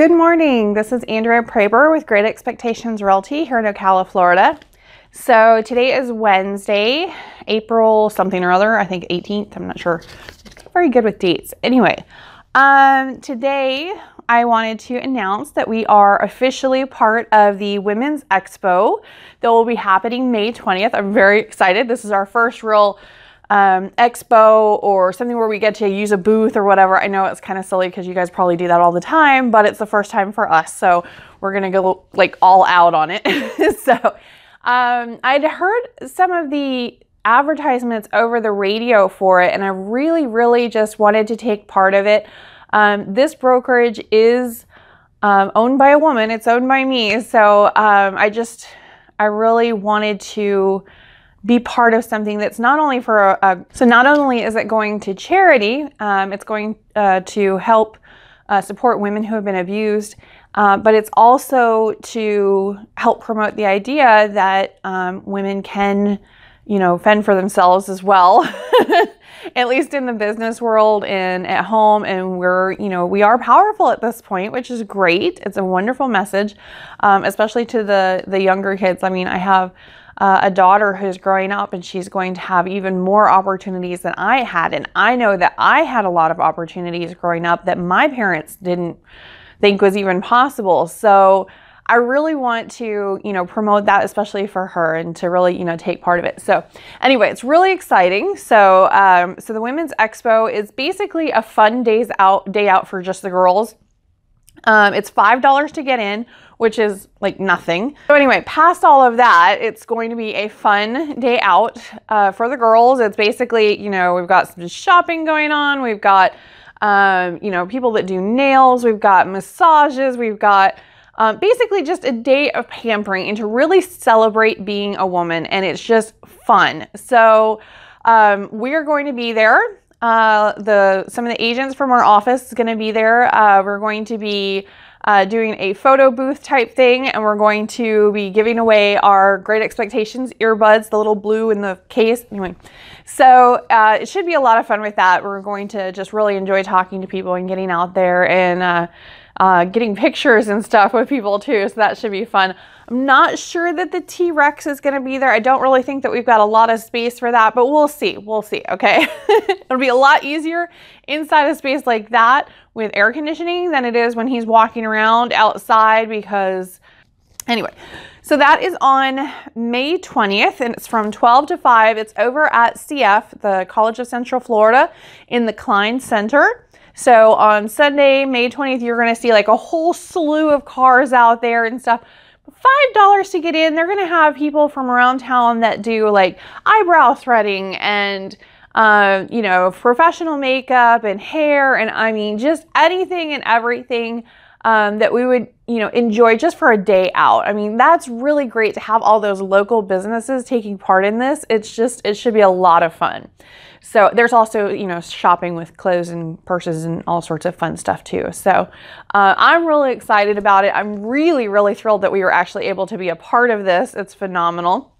Good morning. This is Andrea Proeber with Great Expectations Realty here in Ocala, Florida. So today is Wednesday, April something or other, I think 18th, I'm not sure. very good with dates. Anyway, um, today I wanted to announce that we are officially part of the Women's Expo that will be happening May 20th. I'm very excited. This is our first real um, expo or something where we get to use a booth or whatever. I know it's kind of silly because you guys probably do that all the time, but it's the first time for us. So we're going to go like all out on it. so um, I'd heard some of the advertisements over the radio for it, and I really, really just wanted to take part of it. Um, this brokerage is um, owned by a woman. It's owned by me. So um, I just, I really wanted to be part of something that's not only for a, a so not only is it going to charity, um, it's going uh, to help uh, support women who have been abused, uh, but it's also to help promote the idea that um, women can, you know, fend for themselves as well. at least in the business world and at home and we're you know we are powerful at this point which is great it's a wonderful message um, especially to the the younger kids i mean i have uh, a daughter who's growing up and she's going to have even more opportunities than I had. And I know that I had a lot of opportunities growing up that my parents didn't think was even possible. So I really want to, you know, promote that, especially for her, and to really, you know, take part of it. So, anyway, it's really exciting. So, um, so the Women's Expo is basically a fun days out day out for just the girls. Um, it's five dollars to get in which is like nothing. So anyway, past all of that, it's going to be a fun day out uh, for the girls. It's basically, you know, we've got some shopping going on. We've got, um, you know, people that do nails. We've got massages. We've got um, basically just a day of pampering and to really celebrate being a woman. And it's just fun. So um, we're going to be there. Uh, the some of the agents from our office is going to be there. Uh, we're going to be uh, doing a photo booth type thing, and we're going to be giving away our Great Expectations earbuds, the little blue in the case. Anyway, so uh, it should be a lot of fun with that. We're going to just really enjoy talking to people and getting out there and uh, getting pictures and stuff with people too, so that should be fun. I'm not sure that the T-Rex is going to be there. I don't really think that we've got a lot of space for that, but we'll see. We'll see, okay? It'll be a lot easier inside a space like that with air conditioning than it is when he's walking around outside because, anyway. So that is on May 20th and it's from 12 to 5. It's over at CF, the College of Central Florida in the Klein Center. So on Sunday, May 20th, you're going to see like a whole slew of cars out there and stuff. $5 to get in. They're going to have people from around town that do like eyebrow threading and, uh, you know, professional makeup and hair. And I mean, just anything and everything um, that we would, you know, enjoy just for a day out. I mean, that's really great to have all those local businesses taking part in this. It's just, it should be a lot of fun. So there's also, you know, shopping with clothes and purses and all sorts of fun stuff too. So uh, I'm really excited about it. I'm really, really thrilled that we were actually able to be a part of this. It's phenomenal.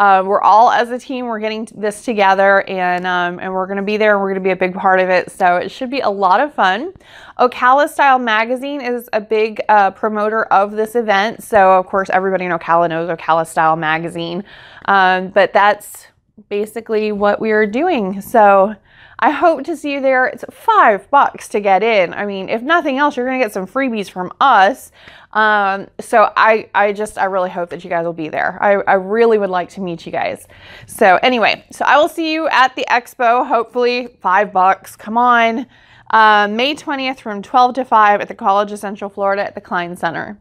Uh, we're all as a team, we're getting this together and, um, and we're going to be there and we're going to be a big part of it. So it should be a lot of fun. Ocala Style Magazine is a big uh, promoter of this event. So of course, everybody in Ocala knows Ocala Style Magazine. Um, but that's basically what we are doing. So I hope to see you there. It's five bucks to get in. I mean, if nothing else, you're going to get some freebies from us. Um, so I, I just, I really hope that you guys will be there. I, I really would like to meet you guys. So anyway, so I will see you at the expo, hopefully five bucks. Come on. Uh, May 20th from 12 to 5 at the College of Central Florida at the Klein Center.